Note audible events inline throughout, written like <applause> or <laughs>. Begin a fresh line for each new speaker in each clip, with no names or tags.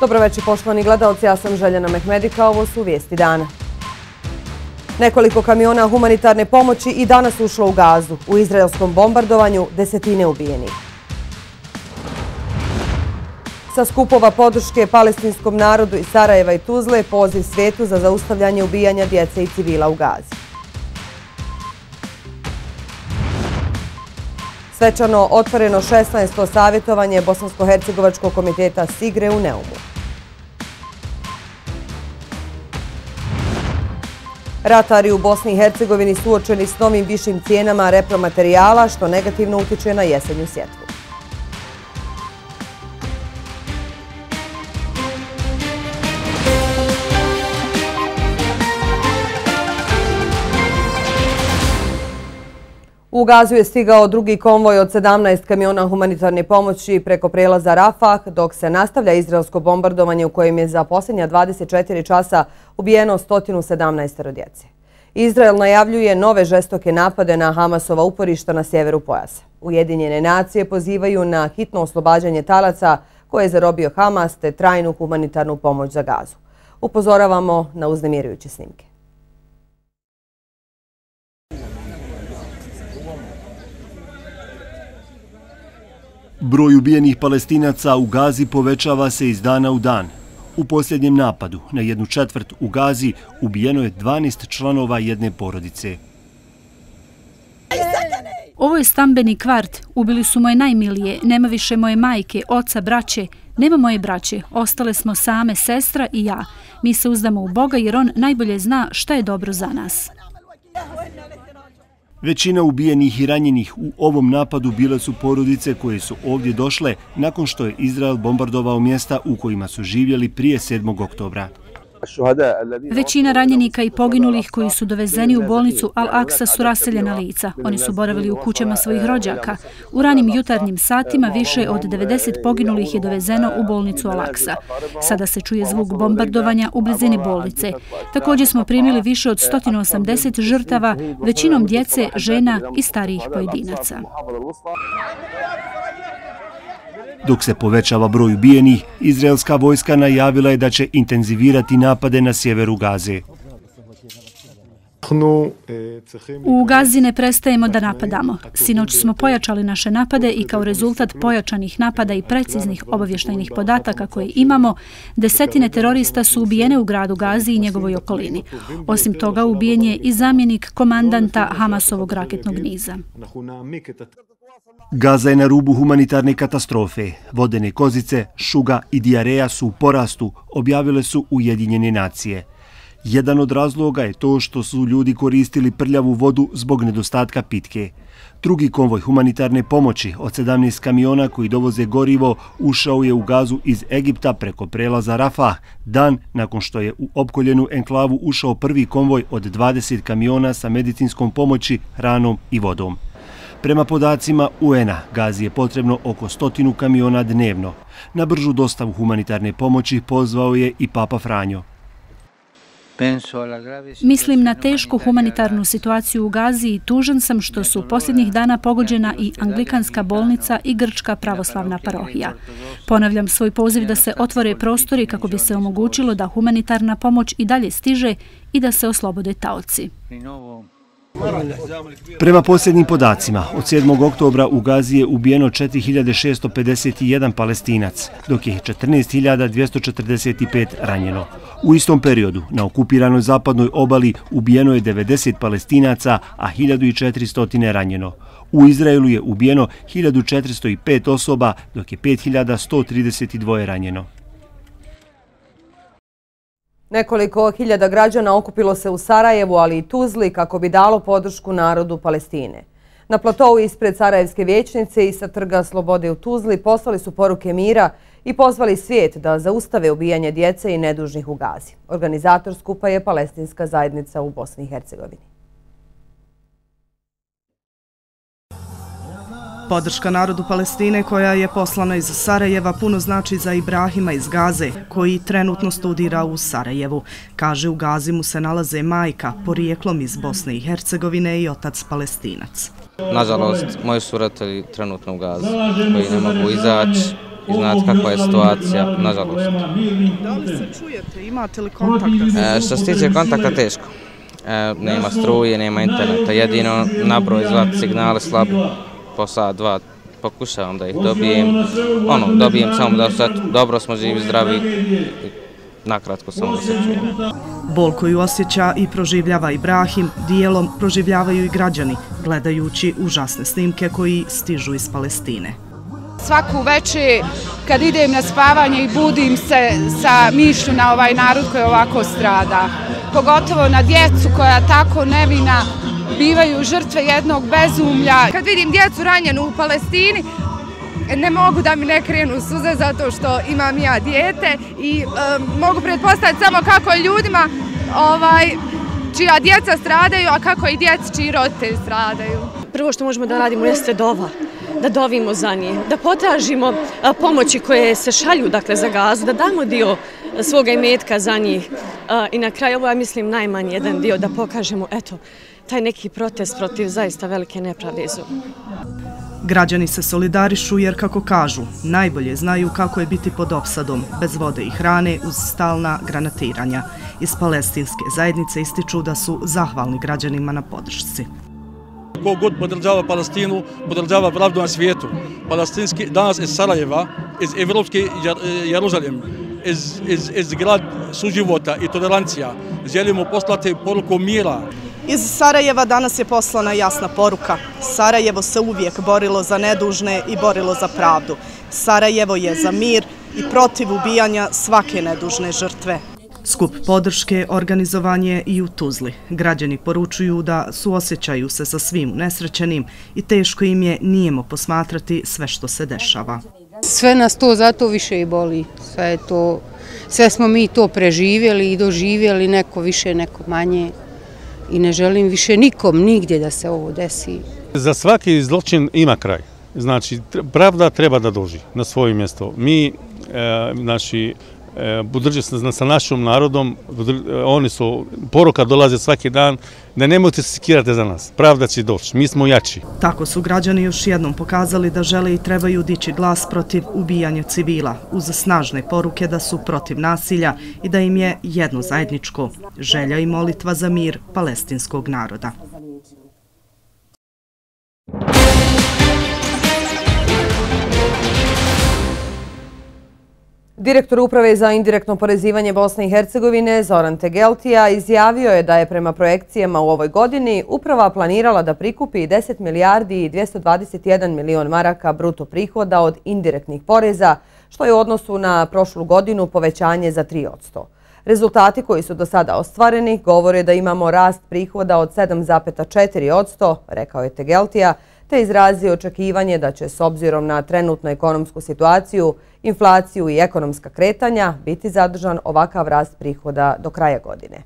Dobroveče, poštovani gledalci, ja sam Željana Mehmedika, ovo su vijesti dana. Nekoliko kamiona humanitarne pomoći i danas ušlo u gazu. U izraelskom bombardovanju desetine ubijenih. Sa skupova podrške palestinskom narodu iz Sarajeva i Tuzle poziv svijetu za zaustavljanje ubijanja djece i civila u gazi. Svečano otvoreno 16. savjetovanje Bosansko-Hercegovačkog komiteta Sigre u Neumu. Ratari u Bosni i Hercegovini suočeni s novim višim cijenama repromaterijala, što negativno utiče na jesenju sjetvu. U Gazu je stigao drugi konvoj od 17 kamiona humanitarne pomoći preko prelaza Rafah, dok se nastavlja izraelsko bombardovanje u kojem je za posljednja 24 časa ubijeno 117 djece. Izrael najavljuje nove žestoke napade na Hamasova uporišta na sjeveru pojasa. Ujedinjene nacije pozivaju na hitno oslobađanje talaca koje je zarobio Hamas te trajnu humanitarnu pomoć za Gazu. Upozoravamo na uznemirujuće snimke.
Broj ubijenih palestinaca u Gazi povećava se iz dana u dan. U posljednjem napadu na jednu četvrt u Gazi ubijeno je 12 članova jedne porodice.
Ovo je stambeni kvart. Ubili su moje najmilije. Nema više moje majke, oca, braće. Nema moje braće. Ostale smo same, sestra i ja. Mi se uzdamo u Boga jer on najbolje zna šta je dobro za nas.
Većina ubijenih i ranjenih u ovom napadu bile su porodice koje su ovdje došle nakon što je Izrael bombardovao mjesta u kojima su živjeli prije 7. oktobra.
Većina ranjenika i poginulih koji su dovezeni u bolnicu Al-Aqsa su raseljena lica. Oni su boravili u kućama svojih rođaka. U ranim jutarnjim satima više od 90 poginulih je dovezeno u bolnicu Al-Aqsa. Sada se čuje zvuk bombardovanja u blizini bolnice. Također smo primili više od 180 žrtava, većinom djece, žena i starijih pojedinaca.
Dok se povećava broj ubijenih, izraelska vojska najavila je da će intenzivirati napade na sjeveru Gaze.
U Gazi ne prestajemo da napadamo. Sinoć smo pojačali naše napade i kao rezultat pojačanih napada i preciznih obavještajnih podataka koje imamo, desetine terorista su ubijene u gradu Gazi i njegovoj okolini. Osim toga, ubijen je i zamjenik komandanta Hamasovog raketnog niza.
Gaza je na rubu humanitarne katastrofe. Vodene kozice, šuga i dijareja su u porastu, objavile su Ujedinjene nacije. Jedan od razloga je to što su ljudi koristili prljavu vodu zbog nedostatka pitke. Drugi konvoj humanitarne pomoći od 17 kamiona koji dovoze gorivo ušao je u gazu iz Egipta preko prelaza Rafah, dan nakon što je u opkoljenu enklavu ušao prvi konvoj od 20 kamiona sa medicinskom pomoći, hranom i vodom. Prema podacima UN-a, Gazi je potrebno oko stotinu kamiona dnevno. Na bržu dostavu humanitarne pomoći pozvao je i Papa Franjo.
Mislim na tešku humanitarnu situaciju u Gazi i tužan sam što su posljednjih dana pogođena i Anglikanska bolnica i Grčka pravoslavna parohija. Ponavljam svoj poziv da se otvore prostori kako bi se omogućilo da humanitarna pomoć i dalje stiže i da se oslobode taoci.
Prema posljednjim podacima, od 7. oktobra u Gazi je ubijeno 4651 palestinac, dok je 14245 ranjeno. U istom periodu, na okupiranoj zapadnoj obali ubijeno je 90 palestinaca, a 1400 ranjeno. U Izraelu je ubijeno 1405 osoba, dok je 5132 ranjeno.
Nekoliko hiljada građana okupilo se u Sarajevu, ali i Tuzli, kako bi dalo podršku narodu Palestine. Na platovu ispred Sarajevske vječnice i sa trga Slobode u Tuzli poslali su poruke mira i pozvali svijet da zaustave ubijanje djece i nedužnih u Gazi. Organizator skupa je Palestinska zajednica u Bosni i Hercegovini.
Podrška narodu Palestine koja je poslana iz Sarajeva puno znači za Ibrahima iz Gaze, koji trenutno studira u Sarajevu. Kaže, u Gazi mu se nalaze majka, porijeklom iz Bosne i Hercegovine i otac Palestinac.
Nažalost, moji su roditelji trenutno u Gazi, koji ne mogu izaći i znate kakva je situacija, nažalost.
Da li se čujete, imate li kontakt?
E, što se tiče kontakta, teško. E, nema struje, nema interneta, jedino nabroj zvati signale slabi po sat, dva, pokušavam da ih dobijem, ono, dobijem samo da se, dobro smo živi, zdravi, nakratko samo da se čujem.
Bol koju osjeća i proživljava Ibrahim, dijelom proživljavaju i građani, gledajući užasne snimke koji stižu iz Palestine.
Svaku večer kad idem na spavanje i budim se sa mišlju na ovaj narod koji ovako strada. Pogotovo na djecu koja tako nevina bivaju žrtve jednog bezumlja. Kad vidim djecu ranjenu u Palestini, ne mogu da mi ne krenu suze zato što imam ja dijete i mogu predpostaviti samo kako je ljudima ovaj, čija djeca stradaju, a kako i djeci čiji roditelji stradaju.
Prvo što možemo da radimo jeste dova da dovimo za njih, da potražimo pomoći koje se šalju dakle, za gazu, da damo dio svoga imetka za njih. I na kraju ovo ja mislim najmanji jedan dio da pokažemo eto, taj neki protest protiv zaista velike nepravde iz
Građani se solidarišu jer, kako kažu, najbolje znaju kako je biti pod opsadom, bez vode i hrane, uz stalna granatiranja. Iz palestinske zajednice ističu da su zahvalni građanima na podršci.
Ko god podržava Palestinu, podržava pravdu na svijetu. Palestinski danas iz Sarajeva, iz Evropske Jeruzalem, iz, iz, iz grad suživota i tolerancija. Želimo poslati poruku mira.
Iz Sarajeva danas je poslana jasna poruka. Sarajevo se uvijek borilo za nedužne i borilo za pravdu. Sarajevo je za mir i protiv ubijanja svake nedužne žrtve. Skup podrške organizovan je i u Tuzli. Građani poručuju da suosjećaju se sa svim nesrećenim i teško im je nijemo posmatrati sve što se dešava.
Sve nas to zato više i boli. Sve, to, sve smo mi to preživjeli i doživjeli, neko više, neko manje. I ne želim više nikom nigdje da se ovo desi.
Za svaki zločin ima kraj. Znači, pravda treba da dođi na svoje mjesto. Mi, e, znači, E, budrđe se sa našom narodom, e, oni su, poruka dolaze svaki dan, da nemojte se sikirati za nas, pravda će doći, mi smo jači.
Tako su građani još jednom pokazali da žele i trebaju dići glas protiv ubijanja civila, uz snažne poruke da su protiv nasilja i da im je jedno zajedničko, želja i molitva za mir palestinskog naroda.
Direktor Uprave za indirektno porezivanje Bosne i Hercegovine Zoran Tegeltija izjavio je da je prema projekcijama u ovoj godini uprava planirala da prikupi 10 milijardi i 221 milion maraka bruto prihoda od indirektnih poreza, što je u odnosu na prošlu godinu povećanje za 3 odsto. Rezultati koji su do sada ostvareni govore da imamo rast prihoda od 7,4 odsto, rekao je Tegeltija, te izrazio očekivanje da će s obzirom na trenutnu ekonomsku situaciju, inflaciju i ekonomska kretanja biti zadržan ovakav rast prihoda do kraja godine.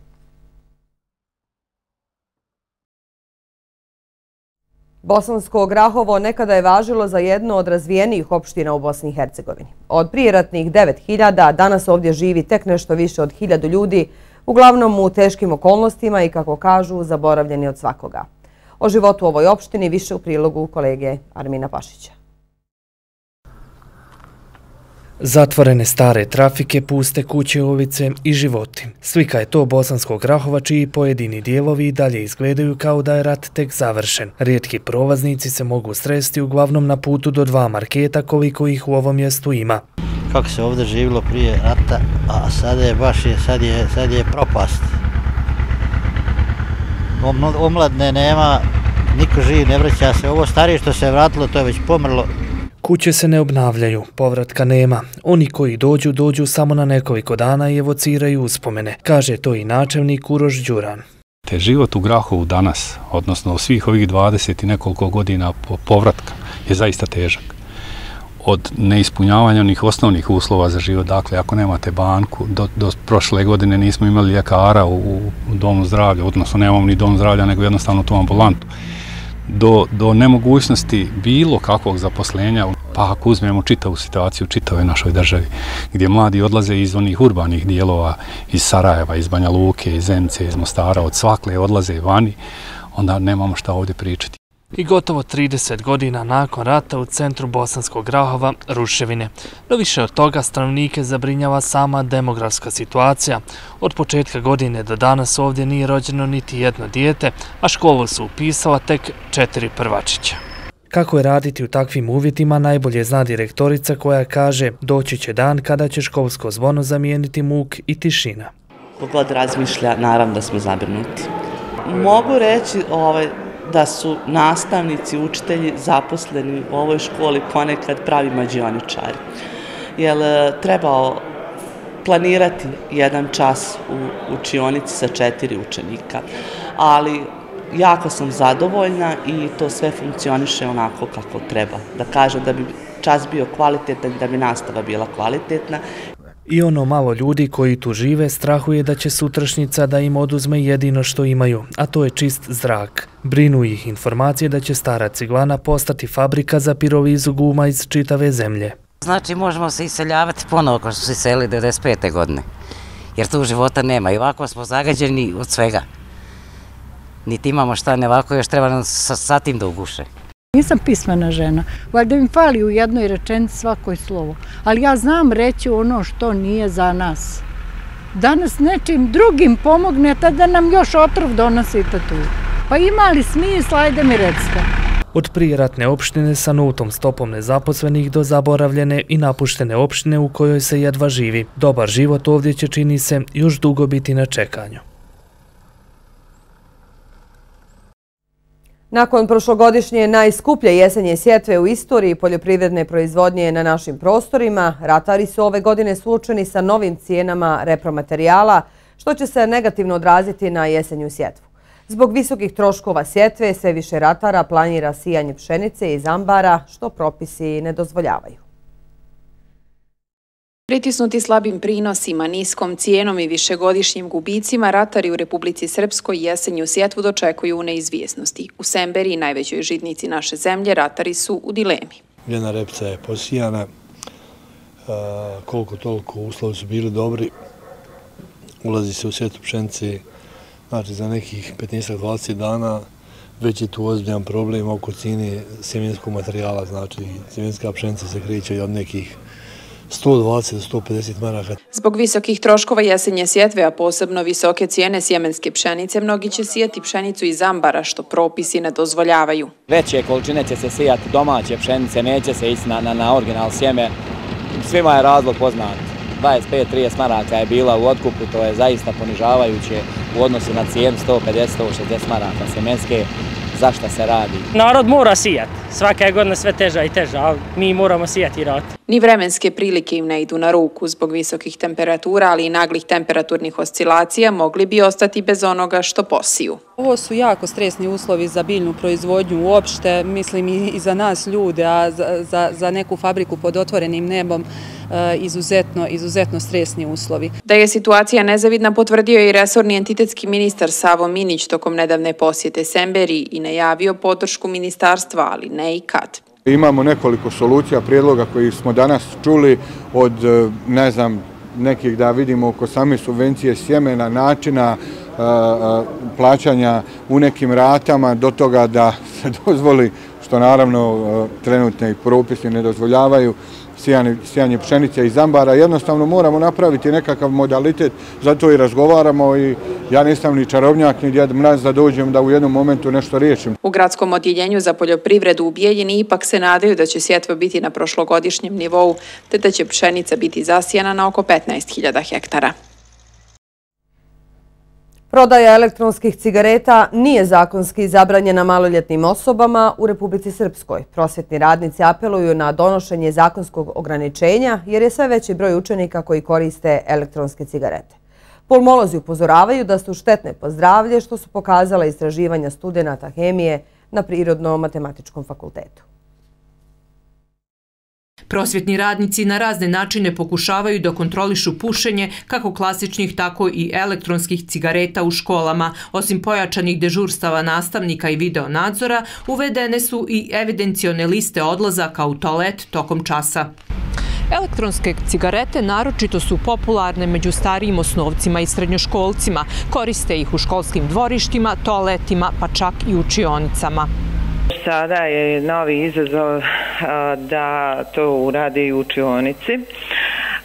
Bosansko Grahovo nekada je važilo za jedno od razvijenijih opština u Bosni i Hercegovini. Od prijeratnih 9000 danas ovdje živi tek nešto više od 1000 ljudi, uglavnom u teškim okolnostima i, kako kažu, zaboravljeni od svakoga. O životu u ovoj opštini više u prilogu kolege Armina Pašića.
Zatvorene stare trafike, puste kuće, ulice i životi. Slika je to Bosanskog Grahova, čiji pojedini dijelovi dalje izgledaju kao da je rat tek završen. Rijetki provaznici se mogu sresti uglavnom na putu do dva marketa koliko ih u ovom mjestu ima.
Kako se ovdje živilo prije rata, a sad je baš je, sad je, sad je propast. Omladne nema, niko živ ne vraća se. Ovo starije što se je vratilo, to je već pomrlo.
Kuće se ne obnavljaju, povratka nema. Oni koji dođu, dođu samo na nekoliko dana i evociraju uspomene, kaže to i načelnik Uroš Đuran.
Te život u Grahovu danas, odnosno u svih ovih 20 i nekoliko godina povratka, je zaista težak. Od neispunjavanja onih osnovnih uslova za život, dakle, ako nemate banku, do, do prošle godine nismo imali ljekara u, u domu zdravlja, odnosno nemamo ni dom zdravlja, nego jednostavno tu ambulantu do, do nemogućnosti bilo kakvog zaposlenja, pa ako uzmemo čitavu situaciju čitave našoj državi, gdje mladi odlaze iz onih urbanih dijelova, iz Sarajeva, iz Banja Luke, iz Zemce, iz Mostara, od svakle odlaze vani, onda nemamo šta ovdje pričati.
I gotovo 30 godina nakon rata u centru Bosanskog Grahova, Ruševine. No više od toga stanovnike zabrinjava sama demografska situacija. Od početka godine do danas ovdje nije rođeno niti jedno dijete, a školu su upisala tek četiri prvačića. Kako je raditi u takvim uvjetima najbolje zna direktorica koja kaže doći će dan kada će školsko zvono zamijeniti muk i tišina.
Kogod razmišlja, naravno da smo zabrinuti. Mogu reći ovaj, da su nastavnici, učitelji zaposleni u ovoj školi ponekad pravi mađioničari. Jer e, trebao planirati jedan čas u učionici sa četiri učenika. Ali jako sam zadovoljna i to sve funkcioniše onako kako treba. Da kažem da bi čas bio kvalitetan, da bi nastava bila kvalitetna.
I ono malo ljudi koji tu žive strahuje da će sutrašnjica da im oduzme jedino što imaju, a to je čist zrak. Brinu ih informacije da će stara ciglana postati fabrika za pirovizu guma iz čitave zemlje.
Znači možemo se iseljavati ponovo kao što se iseli 95. godine, jer tu života nema i ovako smo zagađeni od svega. Niti imamo šta ne ovako, još treba nam sa tim da uguše.
Nisam pismena žena, valjda mi fali u jednoj rečenici svakoj slovo, ali ja znam reći ono što nije za nas. Danas nečim drugim pomogne, da nam još otrov donosite tu. Pa ima li smisla, ajde mi recite.
Od prijeratne opštine sa nutom stopom nezaposlenih do zaboravljene i napuštene opštine u kojoj se jedva živi. Dobar život ovdje će čini se još dugo biti na čekanju.
Nakon prošlogodišnje najskuplje jesenje sjetve u istoriji poljoprivredne proizvodnje na našim prostorima, ratari su ove godine suočeni sa novim cijenama repromaterijala, što će se negativno odraziti na jesenju sjetvu. Zbog visokih troškova sjetve, sve više ratara planira sijanje pšenice iz ambara, što propisi ne dozvoljavaju.
Pritisnuti slabim prinosima, niskom cijenom i višegodišnjim gubicima, ratari u Republici Srpskoj jesenju sjetvu dočekuju u neizvijesnosti. U Semberi, najvećoj žitnici naše zemlje, ratari su u dilemi.
Jedna repca je posijana, e, koliko toliko uslovi su bili dobri, ulazi se u sjetu pšenice, znači za nekih 15-20 dana, već je tu ozbiljan problem oko cijene sjemenskog materijala, znači sjemenska pšenica se kreće od nekih 120-150 maraka.
Zbog visokih troškova jesenje sjetve, a posebno visoke cijene sjemenske pšenice, mnogi će sijati pšenicu iz ambara, što propisi ne dozvoljavaju.
Veće količine će se sijati domaće pšenice, neće se ići na, na, na original sjeme. Svima je razlog poznat. 25-30 maraka je bila u otkupu, to je zaista ponižavajuće u odnosu na cijenu 150-160 maraka sjemenske zašto se radi.
Narod mora sijati. Svaka je godina sve teža i teža, ali mi moramo sijati i rati.
Ni vremenske prilike im ne idu na ruku zbog visokih temperatura, ali i naglih temperaturnih oscilacija mogli bi ostati bez onoga što posiju.
Ovo su jako stresni uslovi za biljnu proizvodnju uopšte, mislim i za nas ljude, a za neku fabriku pod otvorenim nebom e, izuzetno, izuzetno stresni uslovi.
Da je situacija nezavidna potvrdio i resorni entitetski ministar Savo Minić tokom nedavne posjete Semberi i najavio podršku ministarstva, ali ne i kad.
Imamo nekoliko solucija, prijedloga koji smo danas čuli od, eh, ne znam, nekih da vidimo oko same subvencije sjemena, načina eh, eh, plaćanja u nekim ratama do toga da se <laughs> dozvoli, što naravno trenutne propisi ne dozvoljavaju, sijanje pšenice i zambara. Jednostavno moramo napraviti nekakav modalitet, zato i razgovaramo i ja nisam ni čarobnjak, ni djed mraz da dođem da u jednom momentu nešto riješim.
U gradskom odjeljenju za poljoprivredu u Bijeljini ipak se nadaju da će sjetva biti na prošlogodišnjem nivou, te da će pšenica biti zasijana na oko 15.000 hektara.
Prodaja elektronskih cigareta nije zakonski zabranjena maloljetnim osobama u Republici Srpskoj. Prosvjetni radnici apeluju na donošenje zakonskog ograničenja jer je sve veći broj učenika koji koriste elektronske cigarete. Pulmolozi upozoravaju da su štetne po zdravlje što su pokazala istraživanja studenta hemije na Prirodno-matematičkom fakultetu.
Prosvjetni radnici na razne načine pokušavaju da kontrolišu pušenje kako klasičnih, tako i elektronskih cigareta u školama. Osim pojačanih dežurstava nastavnika i video nadzora, uvedene su i evidencione liste odlazaka u toalet tokom časa. Elektronske cigarete naročito su popularne među starijim osnovcima i srednjoškolcima. Koriste ih u školskim dvorištima, toaletima, pa čak i učionicama.
Sada je novi izazov da to urade i učionici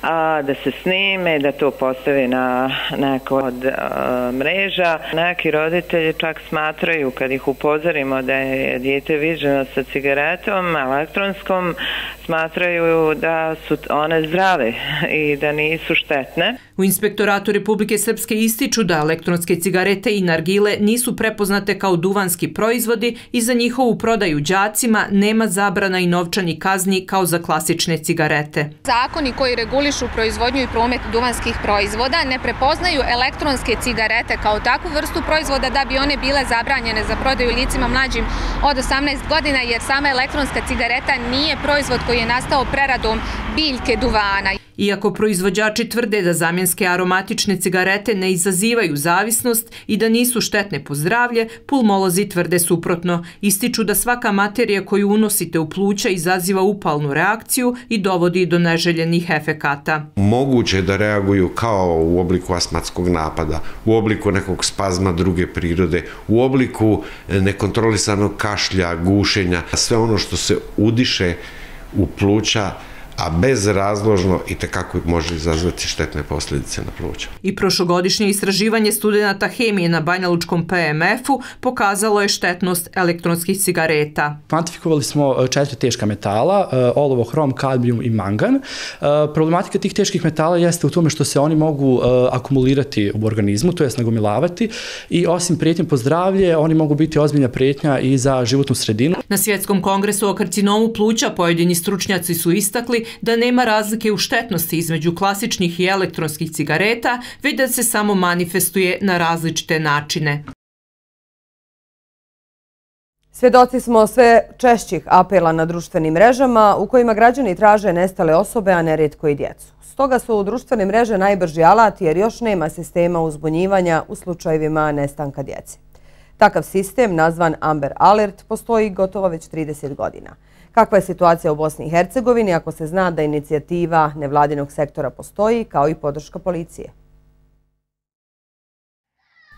a, da se snime, da to postave na neko od a, mreža. Neki roditelji čak smatraju kad ih upozorimo da je dijete viđeno sa cigaretom elektronskom, smatraju da su one zdrave i da nisu štetne.
U Inspektoratu Republike Srpske ističu da elektronske cigarete i nargile nisu prepoznate kao duvanski proizvodi i za njihovu prodaju džacima nema zabrana i novčani kazni kao za klasične cigarete.
Zakoni koji regulišu proizvodnju i promet duvanskih proizvoda ne prepoznaju elektronske cigarete kao takvu vrstu proizvoda da bi one bile zabranjene za prodaju licima mlađim od 18 godina jer sama elektronska cigareta nije proizvod koji je nastao preradom biljke duvana.
Iako proizvođači tvrde da zamjenske aromatične cigarete ne izazivaju zavisnost i da nisu štetne po zdravlje, pulmolozi tvrde suprotno. Ističu da svaka materija koju unosite u pluća izaziva upalnu reakciju i dovodi do neželjenih efekata.
Moguće da reaguju kao u obliku asmatskog napada, u obliku nekog spazma druge prirode, u obliku nekontrolisanog kašlja, gušenja, sve ono što se udiše u pluća, a bez razložno i tekako može izazvati štetne posljedice na pluća.
I prošlogodišnje istraživanje studenta hemije na Banja Lučkom PMF-u pokazalo je štetnost elektronskih cigareta.
Kvantifikovali smo e, četiri teška metala, e, olovo, hrom, kadmium i mangan. E, problematika tih teških metala jeste u tome što se oni mogu akumulirati u organizmu, to jest nagomilavati i osim prijetnje po zdravlje, oni mogu biti ozbiljna prijetnja i za životnu sredinu.
Na svjetskom kongresu o karcinomu pluća pojedini stručnjaci su istakli da nema razlike u štetnosti između klasičnih i elektronskih cigareta, već da se samo manifestuje na različite načine.
Svjedoci smo sve češćih apela na društvenim mrežama u kojima građani traže nestale osobe, a neredko i djecu. Stoga su u društvene mreže najbrži alat jer još nema sistema uzbunjivanja u slučajevima nestanka djece. Takav sistem, nazvan Amber Alert, postoji gotovo već 30 godina. Kakva je situacija u Bosni i Hercegovini ako se zna da inicijativa nevladinog sektora postoji kao i podrška policije?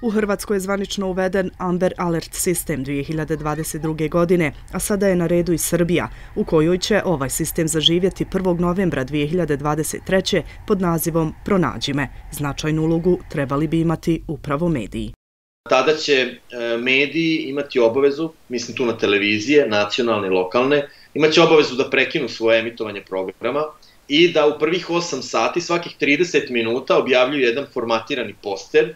U Hrvatskoj je zvanično uveden Amber Alert sistem 2022. godine, a sada je na redu i Srbija, u kojoj će ovaj sistem zaživjeti 1. novembra 2023. pod nazivom Pronađime. Značajnu ulogu trebali bi imati upravo mediji.
Tada će e, mediji imati obavezu, mislim tu na televizije, nacionalne i lokalne, imaće obavezu da prekinu svoje emitovanje programa i da u prvih 8 sati svakih 30 minuta objavljuju jedan formatirani poster e,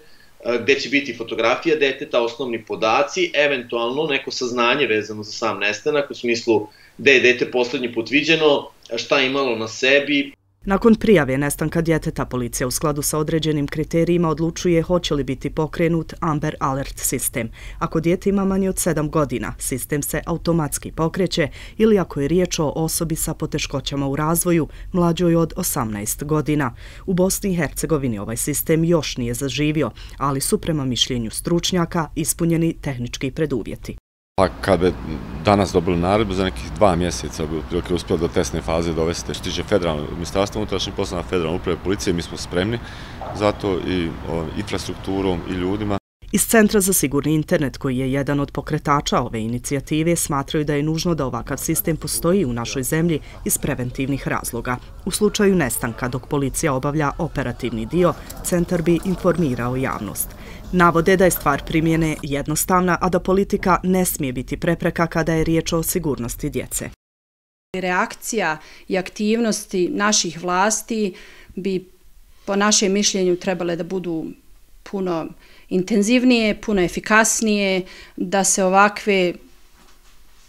gde će biti fotografija deteta, osnovni podaci, eventualno neko saznanje vezano za sam nestanak, u smislu gde je dete poslednji put viđeno, šta je imalo na sebi,
Nakon prijave nestanka djeteta, policija u skladu sa određenim kriterijima odlučuje hoće li biti pokrenut Amber Alert sistem. Ako djete ima manje od 7 godina, sistem se automatski pokreće ili ako je riječ o osobi sa poteškoćama u razvoju, mlađoj od 18 godina. U Bosni i Hercegovini ovaj sistem još nije zaživio, ali su prema mišljenju stručnjaka ispunjeni tehnički preduvjeti.
Pa kad danas dobili naredbu za nekih dva mjeseca bi otprilike uspjeli do testne faze dovesti što tiče federalno ministarstvo unutrašnjih poslova, federalne uprave policije, mi smo spremni za to i o, infrastrukturom i ljudima.
Iz Centra za sigurni internet, koji je jedan od pokretača ove inicijative, smatraju da je nužno da ovakav sistem postoji u našoj zemlji iz preventivnih razloga. U slučaju nestanka, dok policija obavlja operativni dio, centar bi informirao javnost. Navode da je stvar primjene jednostavna, a da politika ne smije biti prepreka kada je riječ o sigurnosti djece.
Reakcija i aktivnosti naših vlasti bi po našem mišljenju trebale da budu puno intenzivnije, puno efikasnije, da se ovakve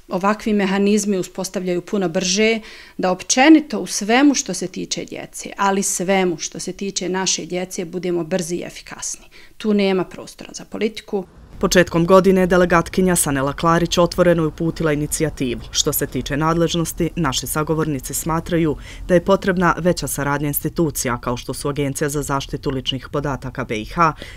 ovakvi mehanizmi uspostavljaju puno brže, da općenito u svemu što se tiče djece, ali svemu što se tiče naše djece, budemo brzi i efikasni. Tu nema prostora za politiku.
Početkom godine delegatkinja Sanela Klarić otvoreno je uputila inicijativu. Što se tiče nadležnosti, naši sagovornici smatraju da je potrebna veća saradnja institucija kao što su Agencija za zaštitu ličnih podataka BiH,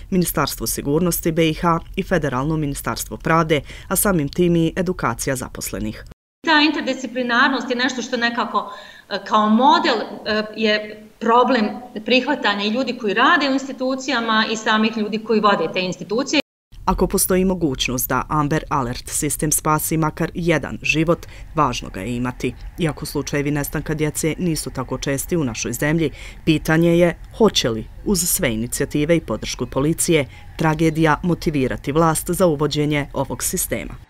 Ministarstvo sigurnosti BiH i Federalno ministarstvo pravde, a samim tim i edukacija zaposlenih.
Ta interdisciplinarnost je nešto što nekako e, kao model e, je problem prihvatanja i ljudi koji rade u institucijama i samih ljudi koji vode te institucije.
Ako postoji mogućnost da Amber Alert sistem spasi makar jedan život, važno ga je imati. Iako slučajevi nestanka djece nisu tako česti u našoj zemlji, pitanje je hoće li, uz sve inicijative i podršku policije, tragedija motivirati vlast za uvođenje ovog sistema.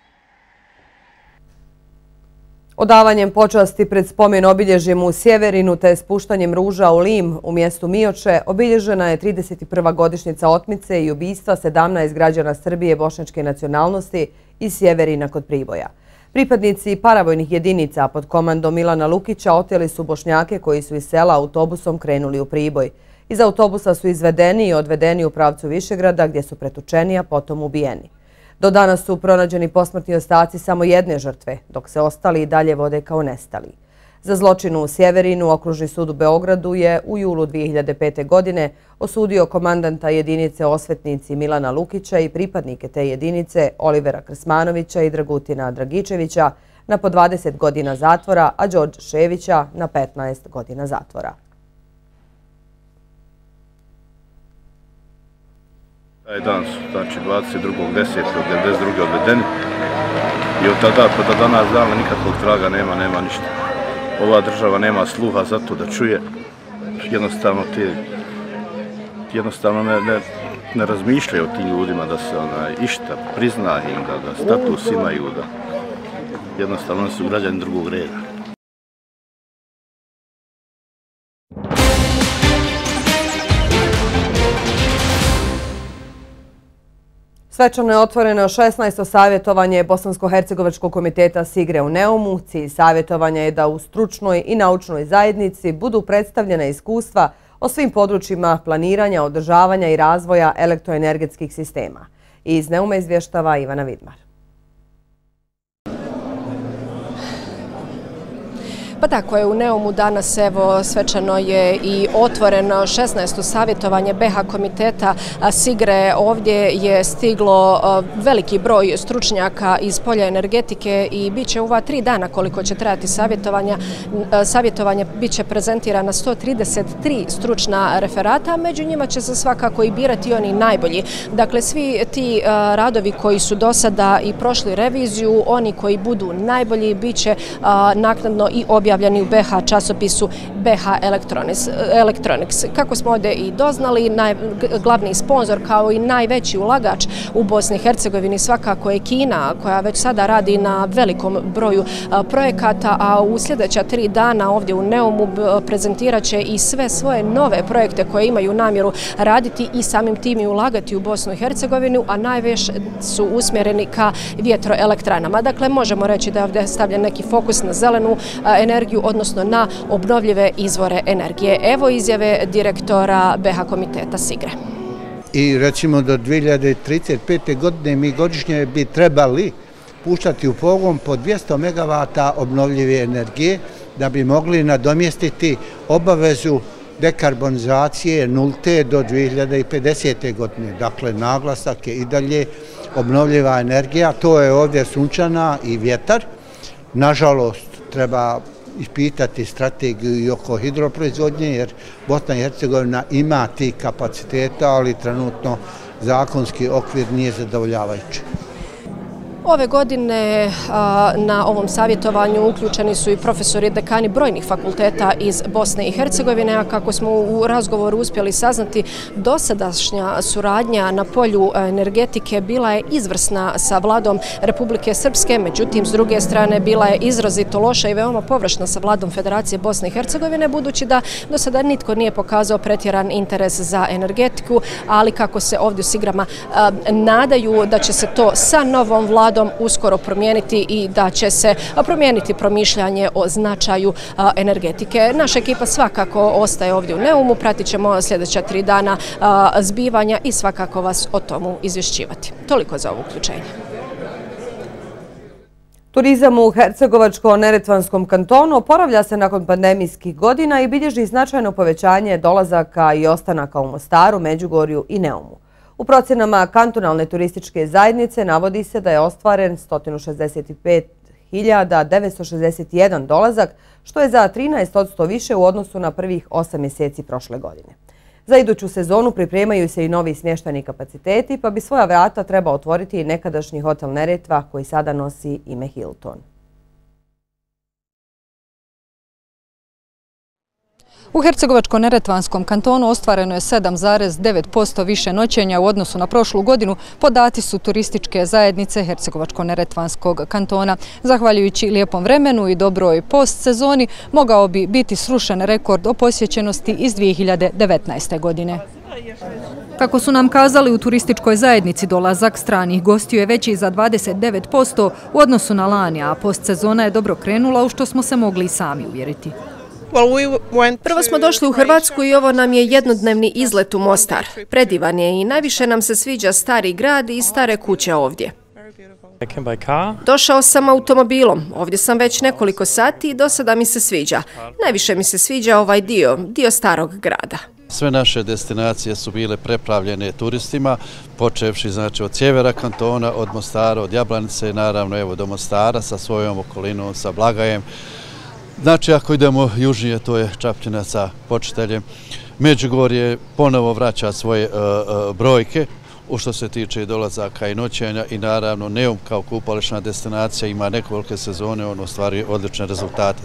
Odavanjem počasti pred spomen obilježjem u Sjeverinu te spuštanjem ruža u Lim u mjestu Mioče obilježena je 31. godišnjica otmice i ubijstva 17 građana Srbije bošnjačke nacionalnosti iz Sjeverina kod Priboja. Pripadnici paravojnih jedinica pod komandom Milana Lukića oteli su bošnjake koji su iz sela autobusom krenuli u Priboj. Iz autobusa su izvedeni i odvedeni u pravcu Višegrada gdje su pretučeni, a potom ubijeni. Do danas su pronađeni posmrtni ostaci samo jedne žrtve, dok se ostali i dalje vode kao nestali. Za zločinu u Sjeverinu okružni sud u Beogradu je u julu 2005. godine osudio komandanta jedinice osvetnici Milana Lukića i pripadnike te jedinice Olivera Krsmanovića i Dragutina Dragičevića na po 20 godina zatvora, a Đorđa Ševića na 15 godina zatvora.
Taj dan su, znači 22.10.1992. odvedeni i od tada pa do danas dana nikakvog traga nema, nema ništa. Ova država nema sluha za to da čuje jednostavno te jednostavno ne, ne, ne razmišljaju o tim ljudima da se ona išta prizna im, da, da status imaju, da jednostavno su građani drugog reda.
Svečano je otvoreno 16. savjetovanje Bosansko-Hercegovačkog komiteta Sigre u Neumu. Cilj savjetovanja je da u stručnoj i naučnoj zajednici budu predstavljena iskustva o svim područjima planiranja, održavanja i razvoja elektroenergetskih sistema. Iz Neuma izvještava Ivana Vidmar.
Pa tako je, u Neumu danas evo svečano je i otvoreno 16. savjetovanje BH komiteta Sigre. Ovdje je stiglo veliki broj stručnjaka iz polja energetike i bit će uva tri dana koliko će trajati savjetovanja. Savjetovanje bit će prezentirana 133 stručna referata, među njima će se svakako i birati oni najbolji. Dakle, svi ti radovi koji su do sada i prošli reviziju, oni koji budu najbolji, bit će naknadno i objavljeni objavljeni u BH časopisu BH Electronics. Kako smo ovdje i doznali, glavni sponsor kao i najveći ulagač u Bosni i Hercegovini svakako je Kina, koja već sada radi na velikom broju projekata, a u sljedeća tri dana ovdje u Neumu prezentirat će i sve svoje nove projekte koje imaju namjeru raditi i samim tim i ulagati u Bosnu i Hercegovinu, a najveš su usmjereni ka vjetroelektranama. Dakle, možemo reći da je ovdje stavljen neki fokus na zelenu energiju, energiju, odnosno na obnovljive izvore energije. Evo izjave direktora BH komiteta Sigre.
I recimo do 2035. godine mi godišnje bi trebali puštati u pogon po 200 MW obnovljive energije da bi mogli nadomjestiti obavezu dekarbonizacije nulte do 2050. godine. Dakle, naglasak je i dalje obnovljiva energija, to je ovdje sunčana i vjetar. Nažalost, treba ispitati strategiju i oko hidroproizvodnje, jer Bosna i Hercegovina ima ti kapaciteta, ali trenutno zakonski okvir nije zadovoljavajući.
Ove godine na ovom savjetovanju uključeni su i profesori dekani brojnih fakulteta iz Bosne i Hercegovine, a kako smo u razgovoru uspjeli saznati, dosadašnja suradnja na polju e, energetike bila je izvrsna sa vladom Republike Srpske, međutim, s druge strane, bila je izrazito loša i veoma površna sa vladom Federacije Bosne i Hercegovine, budući da do sada nitko nije pokazao pretjeran interes za energetiku, ali kako se ovdje u Sigrama e, nadaju da će se to sa novom vladom radom uskoro promijeniti i da će se promijeniti promišljanje o značaju energetike. Naša ekipa svakako ostaje ovdje u Neumu, pratit ćemo sljedeća tri dana zbivanja i svakako vas o tomu izvješćivati. Toliko za ovo uključenje.
Turizam u Hercegovačko-Neretvanskom kantonu oporavlja se nakon pandemijskih godina i bilježi značajno povećanje dolazaka i ostanaka u Mostaru, Međugorju i Neumu. U procjenama kantonalne turističke zajednice navodi se da je ostvaren 165.961 dolazak, što je za 13% više u odnosu na prvih 8 mjeseci prošle godine. Za iduću sezonu pripremaju se i novi smještani kapaciteti, pa bi svoja vrata treba otvoriti i nekadašnji hotel Neretva koji sada nosi ime Hilton.
U Hercegovačko-Neretvanskom kantonu ostvareno je 7,9% više noćenja u odnosu na prošlu godinu. Podati su turističke zajednice Hercegovačko-Neretvanskog kantona. Zahvaljujući lijepom vremenu i dobroj post-sezoni, mogao bi biti srušen rekord o posjećenosti iz 2019. godine. Kako su nam kazali u turističkoj zajednici, dolazak stranih gostiju je veći za 29% u odnosu na lani, a post-sezona je dobro krenula u što smo se mogli sami uvjeriti.
Prvo smo došli u Hrvatsku i ovo nam je jednodnevni izlet u Mostar. Predivan je i najviše nam se sviđa stari grad i stare kuće ovdje. Došao sam automobilom. Ovdje sam već nekoliko sati i do sada mi se sviđa. Najviše mi se sviđa ovaj dio, dio starog grada.
Sve naše destinacije su bile prepravljene turistima, počevši znači, od sjevera kantona, od Mostara, od Jablanice, naravno evo do Mostara sa svojom okolinom, sa Blagajem. Znači, ako idemo južnije, to je Čapljina sa počiteljem. Međugorje ponovo vraća svoje e, e, brojke u što se tiče dolazaka i noćenja i naravno Neum kao kupališna destinacija ima nekoliko sezone, on ostvari odlične rezultate.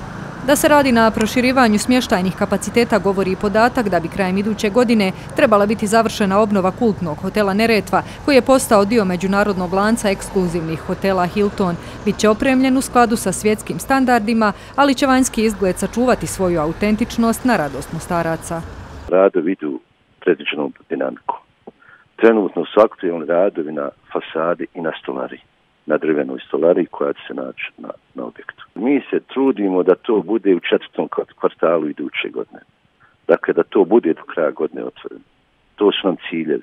Da se radi na proširivanju smještajnih kapaciteta govori i podatak da bi krajem iduće godine trebala biti završena obnova kultnog hotela Neretva koji je postao dio međunarodnog lanca ekskluzivnih hotela Hilton. Biće opremljen u skladu sa svjetskim standardima, ali će vanjski izgled sačuvati svoju autentičnost na radost mostaraca.
Rado vidu predviđenom dinamiku. Trenutno su aktivni radovi na fasadi i na stolari na drvenoj stolari koja će se naći na, na objektu. Mi se trudimo da to bude u četvrtom kvartalu iduće godine. Dakle, da to bude do kraja godine otvoreno. To su nam ciljevi.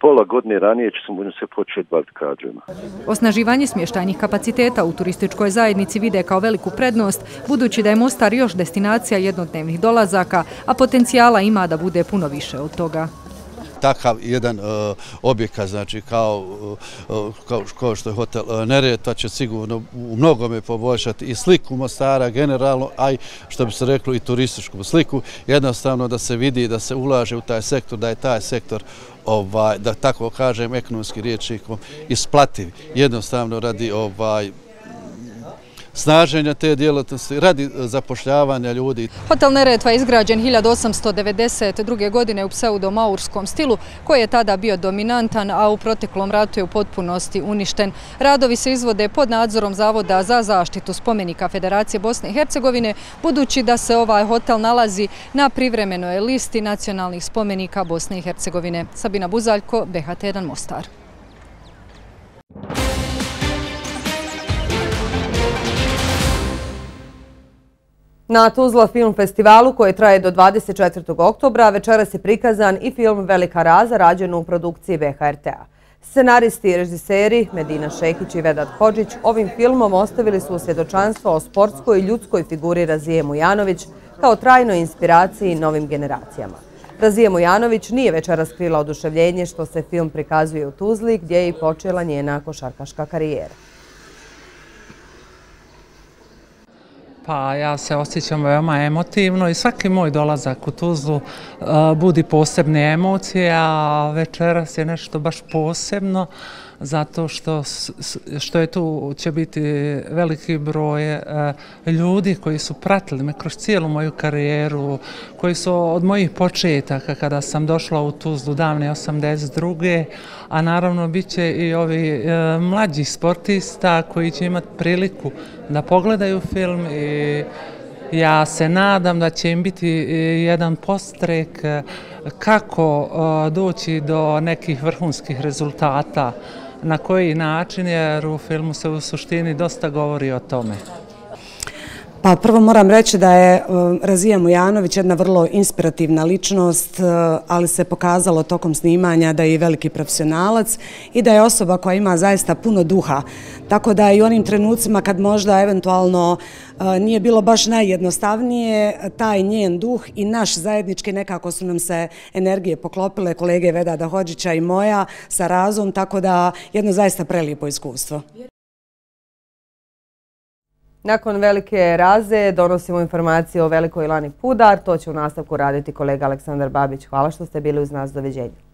Pola godine ranije ćemo se početi baviti kađima.
Osnaživanje smještajnih kapaciteta u turističkoj zajednici vide kao veliku prednost, budući da je Mostar još destinacija jednodnevnih dolazaka, a potencijala ima da bude puno više od toga
takav jedan uh, objekat, znači kao, uh, kao, kao što je hotel e, uh, Nereta, pa će sigurno u mnogome poboljšati i sliku Mostara generalno, a i što bi se reklo i turističku sliku, jednostavno da se vidi da se ulaže u taj sektor, da je taj sektor ovaj, da tako kažem ekonomski riječnikom isplativ. Jednostavno radi ovaj snaženja te djelatnosti, radi e, zapošljavanja ljudi.
Hotel Neretva je izgrađen 1892. godine u pseudo-maurskom stilu, koji je tada bio dominantan, a u proteklom ratu je u potpunosti uništen. Radovi se izvode pod nadzorom Zavoda za zaštitu spomenika Federacije Bosne i Hercegovine, budući da se ovaj hotel nalazi na privremenoj listi nacionalnih spomenika Bosne i Hercegovine. Sabina Buzaljko, BHT1 Mostar.
Na Tuzla film festivalu koji traje do 24. oktobra večeras je prikazan i film Velika raza rađen u produkciji VHRT-a. Scenaristi i režiseri Medina Šekić i Vedat Hođić ovim filmom ostavili su svjedočanstvo o sportskoj i ljudskoj figuri Razije Mujanović kao trajnoj inspiraciji novim generacijama. Razije Mujanović nije večera skrila oduševljenje što se film prikazuje u Tuzli gdje je i počela njena košarkaška karijera.
Pa ja se osjećam veoma emotivno i svaki moj dolazak u Tuzlu uh, budi posebne emocije, a večeras je nešto baš posebno zato što, što je tu će biti veliki broj e, ljudi koji su pratili me kroz cijelu moju karijeru, koji su od mojih početaka kada sam došla u Tuzlu davne 82 a naravno bit će i ovi e, mlađi sportista koji će imati priliku da pogledaju film i ja se nadam da će im biti e, jedan postrek kako e, doći do nekih vrhunskih rezultata, na koji način, jer u filmu se u suštini dosta govori o tome.
Pa prvo moram reći da je e, Razija Mujanović jedna vrlo inspirativna ličnost, e, ali se pokazalo tokom snimanja da je i veliki profesionalac i da je osoba koja ima zaista puno duha. Tako da i u onim trenucima kad možda eventualno e, nije bilo baš najjednostavnije, taj njen duh i naš zajednički nekako su nam se energije poklopile, kolege Veda Dahođića i moja sa razom, tako da jedno zaista prelijepo iskustvo.
Nakon velike raze donosimo informacije o velikoj Lani Pudar. To će u nastavku raditi kolega Aleksandar Babić. Hvala što ste bili uz nas. Doviđenja.